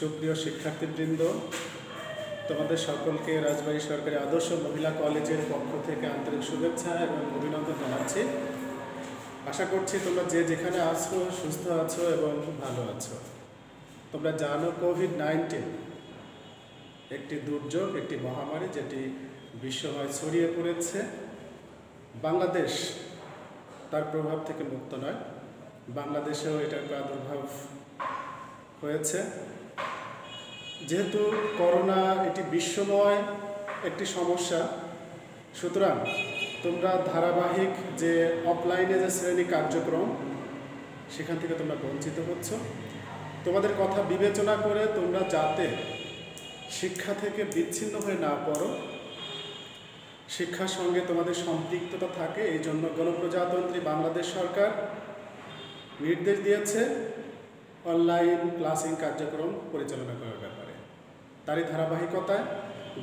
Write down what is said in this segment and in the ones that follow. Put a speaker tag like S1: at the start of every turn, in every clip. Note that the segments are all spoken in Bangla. S1: সুপ্রিয় শিক্ষার্থীবৃন্দ তোমাদের সকলকে রাজবাড়ী সরকারি আদর্শ মহিলা কলেজের পক্ষ থেকে আন্তরিক শুভেচ্ছা এবং অভিনন্দন জানাচ্ছি আশা করছি তোমরা যে যেখানে আছো সুস্থ আছো এবং ভালো আছো তোমরা জানো কোভিড নাইন্টিন একটি দুর্যোগ একটি মহামারী যেটি বিশ্বময় ছড়িয়ে পড়েছে বাংলাদেশ তার প্রভাব থেকে মুক্ত নয় বাংলাদেশেও এটার প্রাদুর্ভাব হয়েছে যেহেতু করোনা এটি বিশ্বময় একটি সমস্যা সুতরাং তোমরা ধারাবাহিক যে অফলাইনে যে শ্রেণী কার্যক্রম সেখান থেকে তোমরা বঞ্চিত হচ্ছ তোমাদের কথা বিবেচনা করে তোমরা যাতে শিক্ষা থেকে বিচ্ছিন্ন হয়ে না পড়ো শিক্ষার সঙ্গে তোমাদের সম্পৃক্ততা থাকে এই জন্য গণপ্রজাতন্ত্রী বাংলাদেশ সরকার নির্দেশ দিয়েছে অনলাইন ক্লাসিং কার্যক্রম পরিচালনা করার ব্যাপারে তারই ধারাবাহিকতায়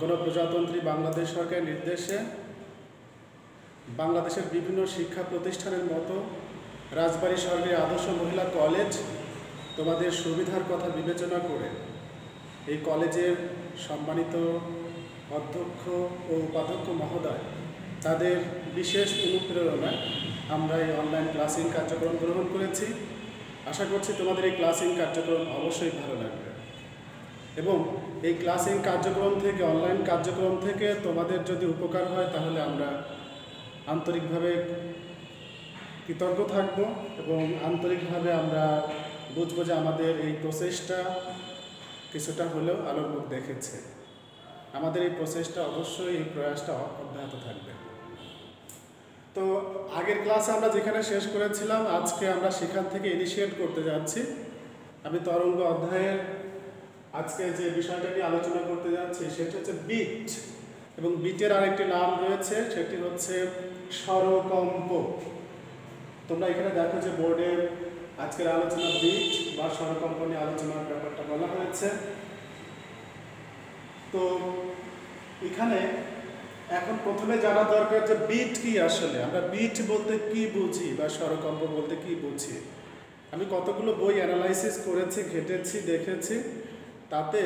S1: গণপ্রজাতন্ত্রী বাংলাদেশ সরকারের নির্দেশে বাংলাদেশের বিভিন্ন শিক্ষা প্রতিষ্ঠানের মতো রাজবাড়ী সরকারি আদর্শ মহিলা কলেজ তোমাদের সুবিধার কথা বিবেচনা করে এই কলেজের সম্মানিত অধ্যক্ষ ও উপাধ্যক্ষ মহোদয় তাদের বিশেষ অনুপ্রেরণায় আমরা এই অনলাইন ক্লাসিং কার্যক্রম গ্রহণ করেছি আশা করছি তোমাদের এই ক্লাসিং কার্যক্রম অবশ্যই ভালো লাগবে এবং এই ক্লাসিং কার্যক্রম থেকে অনলাইন কার্যক্রম থেকে তোমাদের যদি উপকার হয় তাহলে আমরা আন্তরিকভাবে কৃতজ্ঞ থাকব এবং আন্তরিকভাবে আমরা বুঝবো যে আমাদের এই প্রসেসটা কিছুটা হলেও আলোর মুখ দেখেছে আমাদের এই প্রসেসটা অবশ্যই এই প্রয়াসটা অব্যাহত থাকবে তো আগের ক্লাসে আমরা যেখানে শেষ করেছিলাম আজকে আমরা সেখান থেকে ইনিশিয়েট করতে যাচ্ছি আমি তরঙ্গ অধ্যায়ের আজকে যে বিষয়টা নিয়ে আলোচনা করতে যাচ্ছি সেটা হচ্ছে বিট এবং বিটের আরেকটি নাম রয়েছে সেটি হচ্ছে স্বরকম্প তোমরা এখানে দেখো যে বোর্ডে আজকের আলোচনা বিট বা স্বরকম্প নিয়ে আলোচনার ব্যাপারটা বলা হয়েছে তো এখানে এখন প্রথমে জানা দরকার যে বিট কি আসলে আমরা বিট বলতে কি বুঝি বা স্বরকম্প বলতে কি বুঝি আমি কতগুলো বই অ্যানালাইসিস করেছি ঘেটেছি দেখেছি তাতে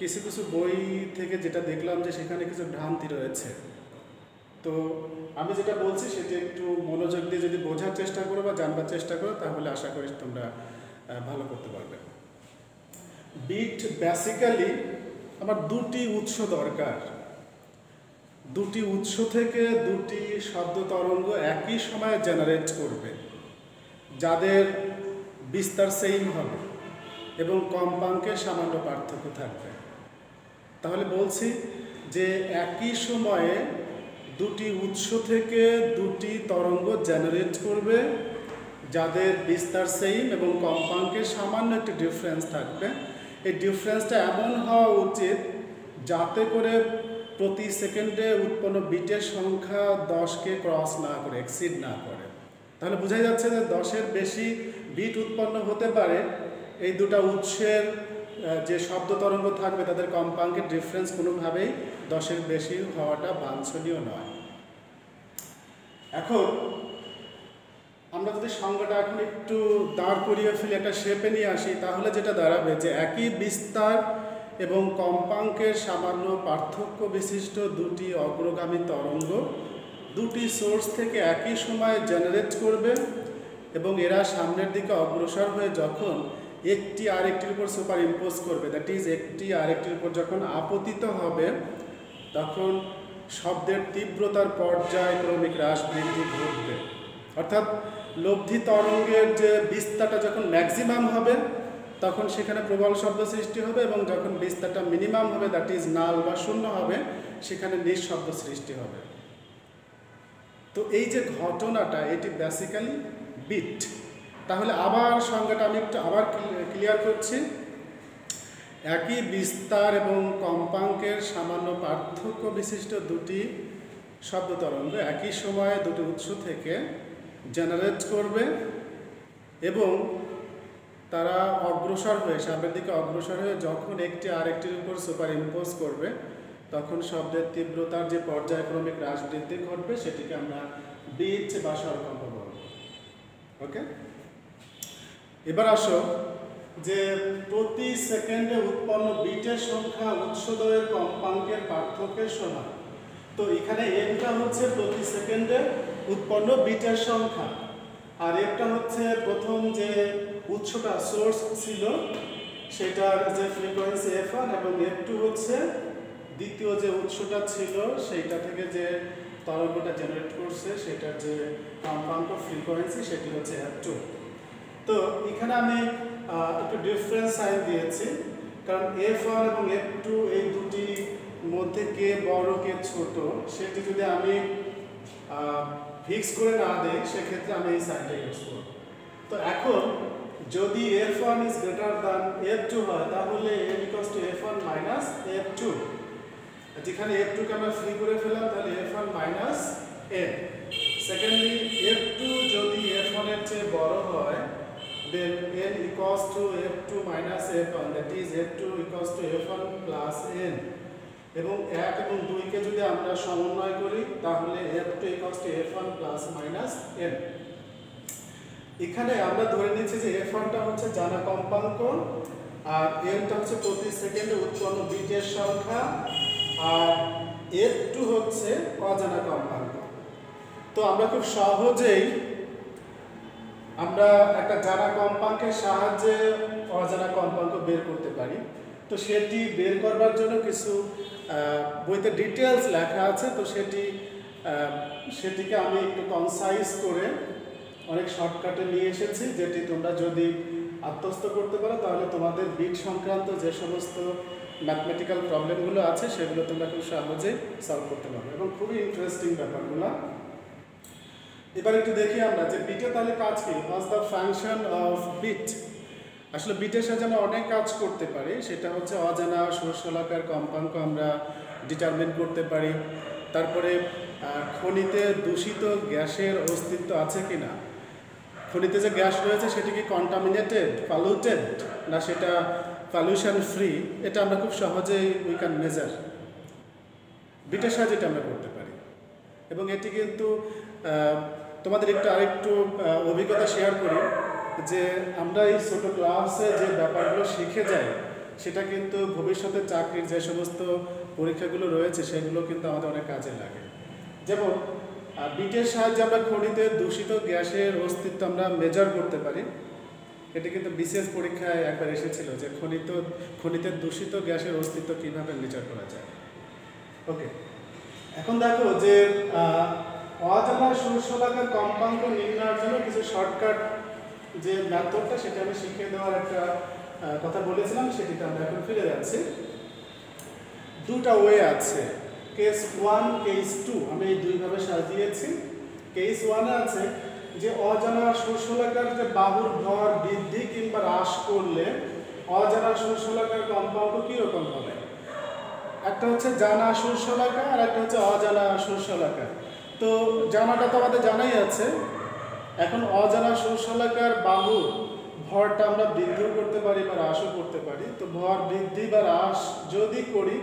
S1: কিছু কিছু বই থেকে যেটা দেখলাম যে সেখানে কিছু ভ্রান্তি রয়েছে তো আমি যেটা বলছি সেটা একটু মনোযোগ দিয়ে যদি বোঝার চেষ্টা করো বা জানবার চেষ্টা করো তাহলে আশা করি তোমরা ভালো করতে পারবে বিট বেসিক্যালি আমার দুটি উৎস দরকার দুটি উৎস থেকে দুটি শব্দ তরঙ্গ একই সময়ে জেনারেট করবে যাদের বিস্তার সেইম হবে এবং কম্পাঙ্কে সামান্য পার্থক্য থাকবে তাহলে বলছি যে একই সময়ে দুটি উৎস থেকে দুটি তরঙ্গ জেনারেট করবে যাদের বিস্তার সেইম এবং কম্পাঙ্কে সামান্য একটি ডিফারেন্স থাকবে এই ডিফারেন্সটা এমন হওয়া উচিত যাতে করে প্রতি সেকেন্ডে উৎপন্ন বিটের সংখ্যা দশকে ক্রস না করে এক্সিড না করে তাহলে বোঝাই যাচ্ছে যে দশের বেশি বিট উৎপন্ন হতে পারে এই দুটা উৎসের যে শব্দ তরঙ্গ থাকবে তাদের কম্পাঙ্কের ডিফারেন্স কোনোভাবেই দশের বেশি হওয়াটা বাঞ্ছনীয় নয় এখন আমরা যদি সংজ্ঞাটা এখন একটু দাঁড় করিয়ে ফেলে একটা শেপে নিয়ে আসি তাহলে যেটা দাঁড়াবে যে একই বিস্তার এবং কম্পাঙ্কের সামান্য পার্থক্য বিশিষ্ট দুটি অগ্রগামী তরঙ্গ দুটি সোর্স থেকে একই সময়ে জেনারেট করবে এবং এরা সামনের দিকে অগ্রসর হয়ে যখন একটি আরেকটির উপর সুপার ইম্পোজ করবে দ্যাট ইজ একটি আরেকটির উপর যখন আপতিত হবে তখন শব্দের তীব্রতার পর্যায়ক্রমিক হ্রাস বৃদ্ধি ঘটবে অর্থাৎ লব্ধি তরঙ্গের যে বিস্তারটা যখন ম্যাক্সিমাম হবে তখন সেখানে প্রবল শব্দ সৃষ্টি হবে এবং যখন বিস্তারটা মিনিমাম হবে দ্যাট ইজ নাল বা শূন্য হবে সেখানে নিঃশব্দ সৃষ্টি হবে তো এই যে ঘটনাটা এটি বেসিক্যালি বিট তাহলে আবার সংজ্ঞাটা আমি একটু আবার ক্লিয়ার করছি একই বিস্তার এবং কম্পাঙ্কের সামান্য পার্থক্য বিশিষ্ট দুটি শব্দ তরঙ্গ একই সময়ে দুটি উৎস থেকে জেনারেট করবে এবং তারা অগ্রসর হয়ে সামনের দিকে অগ্রসর হয়ে যখন একটি আরেকটির উপর সুপার ইম্পোজ করবে তখন শব্দের তীব্রতার যে পর্যায়ক্রমিক হ্রাস বৃদ্ধি ঘটবে সেটিকে আমরা বীজ বা সরকম্প বলব ওকে এবার আসো যে প্রতি সেকেন্ডে উৎপন্ন বিটের সংখ্যা উৎসদয়ের কম্পাঙ্কের পার্থক্যের সমান তো এখানে এটা হচ্ছে প্রতি সেকেন্ডে উৎপন্ন বিটের সংখ্যা আর একটা হচ্ছে প্রথম যে উৎসটা সোর্স ছিল সেটার যে ফ্রিকোয়েন্সি এফ ওয়ান এবং এফ টু হচ্ছে দ্বিতীয় যে উৎসটা ছিল সেইটা থেকে যে তরঙ্গটা জেনারেট করছে সেটার যে কম্পাঙ্ক ফ্রিকোয়েন্সি সেটি হচ্ছে এফ টু তো এখানে আমি একটু ডিফারেন্স সাইন দিয়েছি কারণ এফ ফর এবং এফ টু এই দুটি মধ্যে কে বড় কে ছোট সেটি যদি আমি ফিক্স করে না দেয় সেক্ষেত্রে আমি এই সাইনটা ইউজ করব তো এখন যদি F one is greater than F two হয় তাহলে এ because two F one minus F two যেখানে এফ টুকে আমরা ফ্রি করে ফেলাম তাহলে F one minus F secondly F two যদি এফ ওয়ানের চেয়ে বড় হয় then n equals to f2 minus f1 that is f2 equals to f1 plus n এবং এক এবং দুইকে কে যদি আমরা সমন্বয় করি তাহলে f2 equals to f1 plus minus n এখানে আমরা ধরে নিচ্ছি যে f1 টা হচ্ছে জানা কম্পাঙ্ক আর n টা হচ্ছে প্রতি সেকেন্ডে উৎপন্ন বিটের সংখ্যা আর f2 হচ্ছে অজানা কম্পাঙ্ক তো আমরা খুব সহজেই আমরা একটা জানা কম্পাঙ্কের সাহায্যে অজানা কম্পাঙ্ক বের করতে পারি তো সেটি বের করবার জন্য কিছু বইতে ডিটেলস লেখা আছে তো সেটি সেটিকে আমি একটু কনসাইজ করে অনেক শর্টকাটে নিয়ে এসেছি যেটি তোমরা যদি আত্মস্থ করতে পারো তাহলে তোমাদের বিট সংক্রান্ত যে সমস্ত ম্যাথমেটিক্যাল প্রবলেমগুলো আছে সেগুলো তোমরা খুব সহজে সলভ করতে পারবে এবং খুবই ইন্টারেস্টিং ব্যাপারগুলো এবার একটু দেখি আমরা যে বিটে তাহলে কাজ কি was the function of beat আসলে বিটের সাথে আমরা অনেক কাজ করতে পারি সেটা হচ্ছে অজানা সরষলাকার কম্পাঙ্ক আমরা ডিটারমিন করতে পারি তারপরে খনিতে দূষিত গ্যাসের অস্তিত্ব আছে কি না খনিতে যে গ্যাস রয়েছে সেটি কি কন্টামিনেটেড পালুটেড না সেটা পলিউশন ফ্রি এটা আমরা খুব সহজেই উই ক্যান মেজার বিটের সাহায্যে এটা আমরা করতে পারি এবং এটি কিন্তু তোমাদের একটু আরেকটু অভিজ্ঞতা শেয়ার করি যে আমরা এই ছোটো ক্লাসে যে ব্যাপারগুলো শিখে যাই সেটা কিন্তু ভবিষ্যতে চাকরির যে সমস্ত পরীক্ষাগুলো রয়েছে সেগুলো কিন্তু আমাদের অনেক কাজে লাগে যেমন বিটের সাহায্যে আমরা খনিতে দূষিত গ্যাসের অস্তিত্ব আমরা মেজার করতে পারি এটা কিন্তু বিশেষ পরীক্ষায় একবার এসেছিল যে খনিত খনিতে দূষিত গ্যাসের অস্তিত্ব কীভাবে মেজার করা যায় ওকে এখন দেখো যে অজানা সুরসলাকার কম্পাঙ্ক নির্ণয়ের জন্য কিছু শর্টকাট যে মেথডটা সেটা আমি শিখিয়ে দেওয়ার একটা কথা বলেছিলাম সেটিতে আমরা এখন ফিরে যাচ্ছি দুটা ওয়ে আছে কেস ওয়ান কেস টু আমি এই দুইভাবে সাজিয়েছি কেস ওয়ানে আছে যে অজানা সুরসলাকার যে বাহুর ভর বৃদ্ধি কিংবা হ্রাস করলে অজানা সুরসলাকার কম্পাঙ্ক কীরকম হবে একটা হচ্ছে জানা সুরসলাকা আর একটা হচ্ছে অজানা সুরসলাকা তো জানাটা তো আমাদের জানাই আছে এখন অজানা শৌশালাকার বাহু ভরটা আমরা বৃদ্ধিও করতে পারি বা হ্রাসও করতে পারি তো ভর বৃদ্ধি বা হ্রাস যদি করি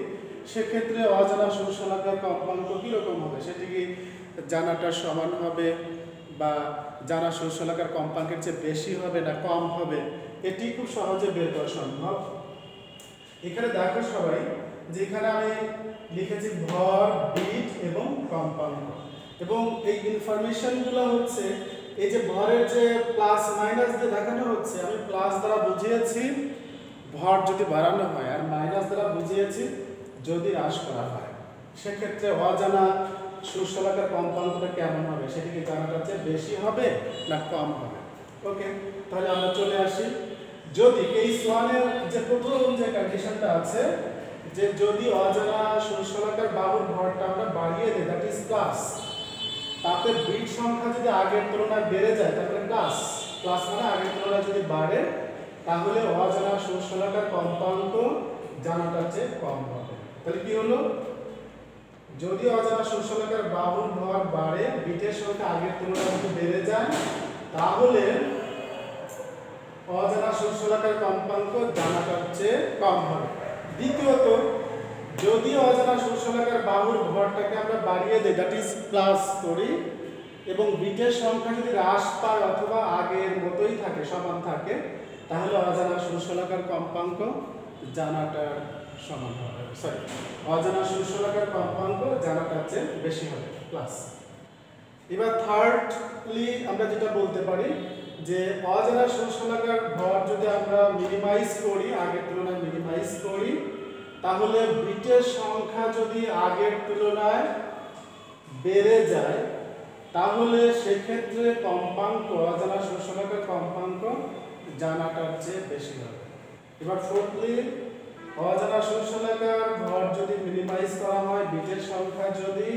S1: সেক্ষেত্রে অজানা শোষলাকার কম্পাঙ্ক কীরকম হবে সেটি কি জানাটা সমান হবে বা জানা শোষলাকার কম্পাঙ্কের চেয়ে বেশি হবে না কম হবে এটি খুব সহজে বের করা সম্ভব এখানে দেখো সবাই যেখানে আমি লিখেছি ভর বিট এবং কম্পাঙ্ক এবং এই ইনফরমেশনগুলো হচ্ছে এই যে ভরের যে প্লাস মাইনাস দিয়ে দেখানো হচ্ছে আমি প্লাস দ্বারা বুঝিয়েছি ভর যদি বাড়ানো হয় আর মাইনাস দ্বারা বুঝিয়েছি যদি হ্রাস করা হয় সেক্ষেত্রে অজানা সুশলাকার কম্পাঙ্কটা কেমন হবে সেটিকে জানাটা যে বেশি হবে না কম হবে ওকে তাহলে আমরা চলে আসি যদি এই সোয়ানের যে প্রথম যে কন্ডিশনটা আছে যে যদি অজানা সুশলাকার বাবুর ভরটা আমরা বাড়িয়ে দিই দ্যাট ইজ প্লাস তাতে বিট সংখ্যা যদি আগের তুলনায় বেড়ে যায় তাহলে প্লাস প্লাস মানে আগের তুলনায় যদি বাড়ে তাহলে অজানা সুশলাটা কম্পাঙ্ক জানাটার চেয়ে কম হবে তাহলে কি হলো যদি অজানা সুশলাকার বাহুর ভর বাড়ে বিটের সংখ্যা আগের তুলনায় যদি বেড়ে যায় তাহলে অজানা সুশলাকার কম্পাঙ্ক জানাটার চেয়ে কম হবে দ্বিতীয়ত যদি অজানা শোষণাকার বাহুর ভরটাকে আমরা বাড়িয়ে দিই দ্যাট ইজ প্লাস করি এবং বিটের সংখ্যা যদি হ্রাস পায় অথবা আগের মতোই থাকে সমান থাকে তাহলে অজানা শোষণাকার কম্পাঙ্ক জানাটার সমান হবে সরি অজানা শোষণাকার কম্পাঙ্ক জানাটার চেয়ে বেশি হবে প্লাস এবার থার্ডলি আমরা যেটা বলতে পারি যে অজানা শোষণাকার ভর যদি আমরা মিনিমাইজ করি আগের তুলনায় মিনিমাইজ করি তাহলে বিটের সংখ্যা যদি আগের তুলনায় বেড়ে যায় তাহলে সেক্ষেত্রে কম্পাঙ্ক অজানা শোষণকের কম্পাঙ্ক জানাটার চেয়ে বেশি হবে এবার ফোর্থলি অজানা শোষণাকার ভর যদি মিনিমাইজ করা হয় বিটের সংখ্যা যদি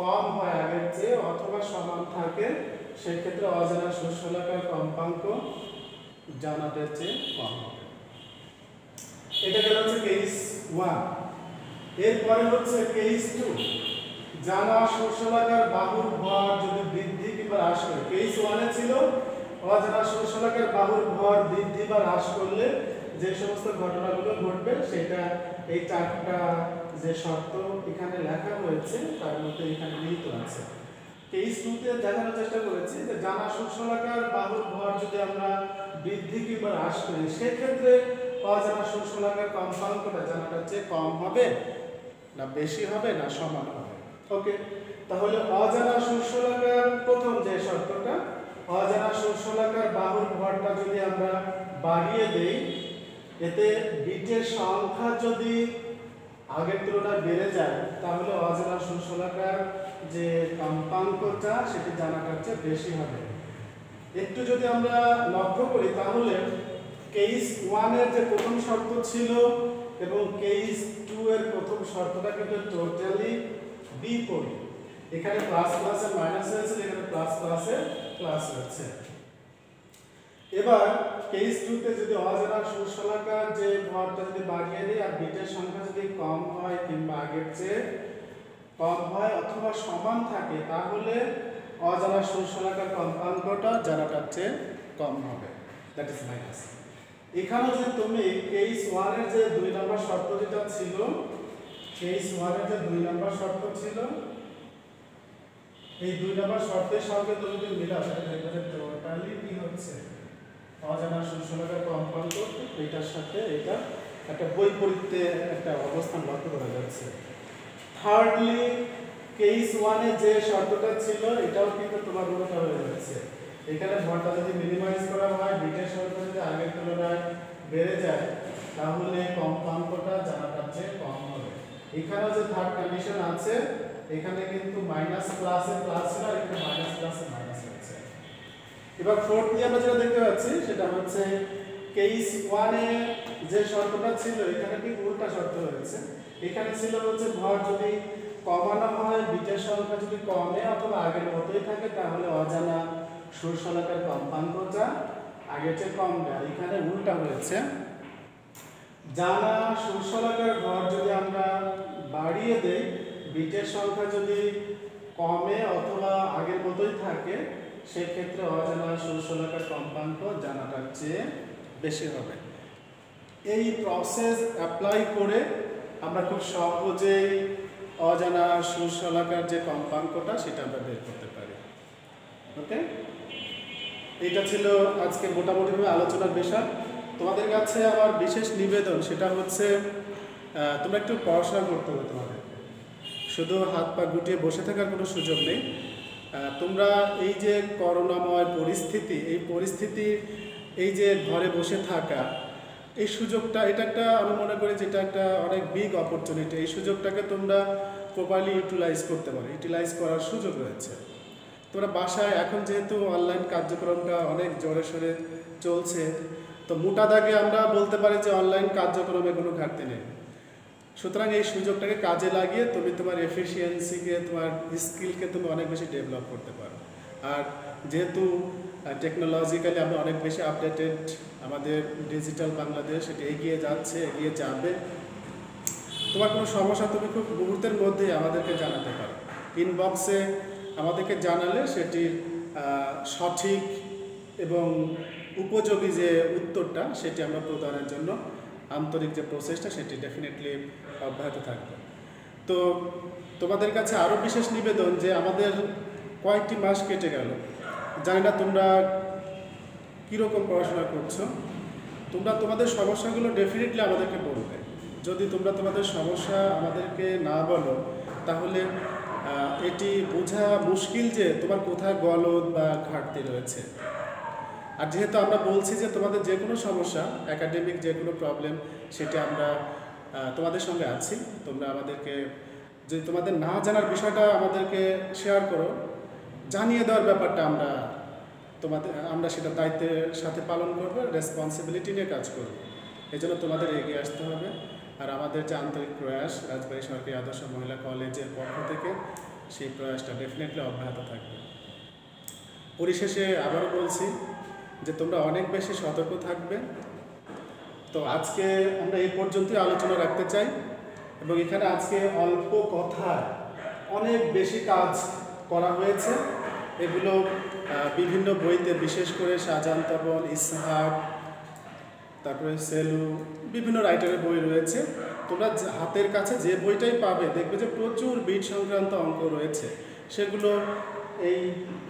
S1: কম হয় আগের চেয়ে অথবা সমান থাকে সেক্ষেত্রে অজানা শোষণাকার কম্পাঙ্ক জানাটার চেয়ে কম হবে এটা গেল হচ্ছে কেস ওয়ান এরপরে হচ্ছে কেস টু জামা শোষলাকার বাহুর ভর যদি বৃদ্ধি কিংবা হ্রাস করে কেস ওয়ানে ছিল অজানা শোষলাকার বাহুর ভর বৃদ্ধি বা হ্রাস করলে যে সমস্ত ঘটনাগুলো ঘটবে সেটা এই চারটা যে শর্ত এখানে লেখা হয়েছে তার মধ্যে এখানে নিহিত আছে কেস টুতে দেখানোর চেষ্টা করেছি যে জানা শোষলাকার বাহুর ভর যদি আমরা বৃদ্ধি কিংবা হ্রাস করি সেক্ষেত্রে কজ আর সুসলাঙ্গের কম্পাঙ্কটা জানাটা যে কম হবে না বেশি হবে না সমান হবে ওকে তাহলে অজানা সুসলাঙ্গের প্রথম যে শর্তটা অজানা সুসলাঙ্গের বাহুর ভরটা যদি আমরা বাড়িয়ে দেই এতে বিটের সংখ্যা যদি আগের তুলনায় বেড়ে যায় তাহলে অজানা সুসলাকার যে কম্পাঙ্কটা সেটি জানাটার চেয়ে বেশি হবে একটু যদি আমরা লক্ষ্য করি তাহলে কেস ওয়ানের যে প্রথম শর্ত ছিল এবং কেস টু এর প্রথম শর্তটা কিন্তু টোটালি বিপরীত এখানে প্লাস প্লাসে মাইনাস হয়েছে এখানে প্লাস প্লাসে প্লাস হচ্ছে এবার কেস টুতে যদি অজানা সুশলাকার যে ভরটা যদি বাড়িয়ে দেয় আর বিটের সংখ্যা যদি কম হয় কিংবা আগের চেয়ে কম হয় অথবা সমান থাকে তাহলে অজানা সুশলাকার কম্পাঙ্কটা জানাটার চেয়ে কম হবে দ্যাট ইজ মাইনাস এখানে যে তুমি কেস ওয়ানের যে দুই নম্বর শর্ত যেটা ছিল কেস ওয়ানের যে দুই নম্বর শর্ত ছিল এই দুই নম্বর শর্তের সঙ্গে তুমি যদি মিলা সেটা দেখবে যে টোটালিটি হচ্ছে অজানা সুশলাকার করতে এটার সাথে এটা একটা বৈপরীত্যে একটা অবস্থান লক্ষ্য করা যাচ্ছে থার্ডলি কেস ওয়ানে যে শর্তটা ছিল এটাও কিন্তু তোমার মনে হয়ে যাচ্ছে এখানে ভরটা যদি মিনিমাইজ করা হয় বিটের সংখ্যা যদি আগের তুলনায় বেড়ে যায় তাহলে কম্পাঙ্কটা জানাটা চেয়ে কম হবে এখানেও যে থার্ড কন্ডিশন আছে এখানে কিন্তু মাইনাস প্লাসে প্লাস ছিল এখানে মাইনাস প্লাসে মাইনাস হয়েছে এবার ফোর্থ কি আমরা যেটা দেখতে পাচ্ছি সেটা হচ্ছে কেস ওয়ানে যে শর্তটা ছিল এখানে কি উল্টা শর্ত হয়েছে এখানে ছিল হচ্ছে ভর যদি কমানো হয় বিটের সংখ্যা যদি কমে অথবা আগের মতোই থাকে তাহলে অজানা সুরসলাপের কম্পাঙ্কটা আগের চেয়ে কম না এখানে উল্টা হয়েছে জানা সুরসলাপের ঘর যদি আমরা বাড়িয়ে দেই বিটের সংখ্যা যদি কমে অথবা আগের মতোই থাকে সেক্ষেত্রে অজানা সুরসলাকার কম্পাঙ্ক জানাটার চেয়ে বেশি হবে এই প্রসেস অ্যাপ্লাই করে আমরা খুব সহজেই অজানা সুরসলাকার যে কম্পাঙ্কটা সেটা আমরা বের করতে পারি ওকে এটা ছিল আজকে মোটামুটিভাবে আলোচনার বিষয় তোমাদের কাছে আমার বিশেষ নিবেদন সেটা হচ্ছে তোমরা একটু পড়াশোনা করতে হবে তোমাদের শুধু হাত পা গুটিয়ে বসে থাকার কোনো সুযোগ নেই তোমরা এই যে করোনাময় পরিস্থিতি এই পরিস্থিতি এই যে ঘরে বসে থাকা এই সুযোগটা এটা একটা আমি মনে করি যে এটা একটা অনেক বিগ অপরচুনিটি এই সুযোগটাকে তোমরা প্রপারলি ইউটিলাইজ করতে পারো ইউটিলাইজ করার সুযোগ রয়েছে তোমরা বাসায় এখন যেহেতু অনলাইন কার্যক্রমটা অনেক জোরে সোরে চলছে তো মোটা দাগে আমরা বলতে পারি যে অনলাইন কার্যক্রমে কোনো ঘাটতি নেই সুতরাং এই সুযোগটাকে কাজে লাগিয়ে তুমি তোমার এফিসিয়েন্সিকে তোমার স্কিলকে তুমি অনেক বেশি ডেভেলপ করতে পারো আর যেহেতু টেকনোলজিক্যালি আমরা অনেক বেশি আপডেটেড আমাদের ডিজিটাল বাংলাদেশ এটা এগিয়ে যাচ্ছে এগিয়ে যাবে তোমার কোনো সমস্যা তুমি খুব মুহূর্তের মধ্যেই আমাদেরকে জানাতে পারো ইনবক্সে আমাদেরকে জানালে সেটির সঠিক এবং উপযোগী যে উত্তরটা সেটি আমরা প্রদানের জন্য আন্তরিক যে প্রসেসটা সেটি ডেফিনেটলি অব্যাহত থাকবে তো তোমাদের কাছে আরও বিশেষ নিবেদন যে আমাদের কয়েকটি মাস কেটে গেল জানি না তোমরা কীরকম পড়াশোনা করছো তোমরা তোমাদের সমস্যাগুলো ডেফিনেটলি আমাদেরকে বলবে যদি তোমরা তোমাদের সমস্যা আমাদেরকে না বলো তাহলে এটি বোঝা মুশকিল যে তোমার কোথায় গলদ বা ঘাটতি রয়েছে আর যেহেতু আমরা বলছি যে তোমাদের যে কোনো সমস্যা একাডেমিক যে কোনো প্রবলেম সেটা আমরা তোমাদের সঙ্গে আছি তোমরা আমাদেরকে যদি তোমাদের না জানার বিষয়টা আমাদেরকে শেয়ার করো জানিয়ে দেওয়ার ব্যাপারটা আমরা তোমাদের আমরা সেটা দায়িত্বের সাথে পালন করবো রেসপন্সিবিলিটি নিয়ে কাজ করবো জন্য তোমাদের এগিয়ে আসতে হবে আর আমাদের যে আন্তরিক প্রয়াস রাজবাড়ি সরকারি আদর্শ মহিলা কলেজের পক্ষ থেকে সেই প্রয়াসটা ডেফিনেটলি অব্যাহত থাকবে পরিশেষে আবারও বলছি যে তোমরা অনেক বেশি সতর্ক থাকবে তো আজকে আমরা এই পর্যন্তই আলোচনা রাখতে চাই এবং এখানে আজকে অল্প কথায় অনেক বেশি কাজ করা হয়েছে এগুলো বিভিন্ন বইতে বিশেষ করে সাজান তবল ইসহাক তারপরে সেলু বিভিন্ন রাইটারের বই রয়েছে তোমরা হাতের কাছে যে বইটাই পাবে দেখবে যে প্রচুর বিট সংক্রান্ত অঙ্ক রয়েছে সেগুলো এই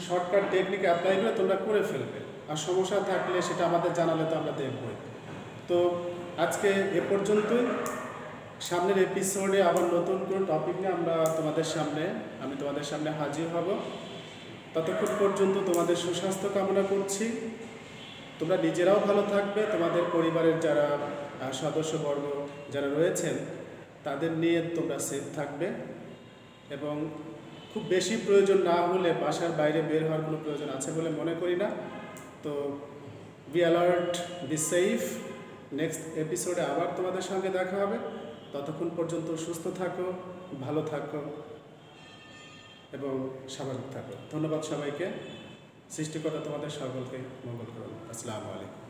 S1: শর্টকাট টেকনিক অ্যাপ্লাই করে তোমরা করে ফেলবে আর সমস্যা থাকলে সেটা আমাদের জানালে তো আমরা দেখবই তো আজকে এ পর্যন্তই সামনের এপিসোডে আবার নতুন কোনো টপিক নিয়ে আমরা তোমাদের সামনে আমি তোমাদের সামনে হাজির হব ততক্ষণ পর্যন্ত তোমাদের সুস্বাস্থ্য কামনা করছি তোমরা নিজেরাও ভালো থাকবে তোমাদের পরিবারের যারা সদস্যবর্গ যারা রয়েছেন তাদের নিয়ে তোমরা সেফ থাকবে এবং খুব বেশি প্রয়োজন না হলে বাসার বাইরে বের হওয়ার কোনো প্রয়োজন আছে বলে মনে করি না তো be alert be safe next এপিসোডে আবার তোমাদের সঙ্গে দেখা হবে ততক্ষণ পর্যন্ত সুস্থ থাকো ভালো থাকো এবং স্বাভাবিক থাকো ধন্যবাদ সবাইকে সৃষ্টিকর্তা তোমাদের সকলকে মঙ্গল করুন আসসালামু আলাইকুম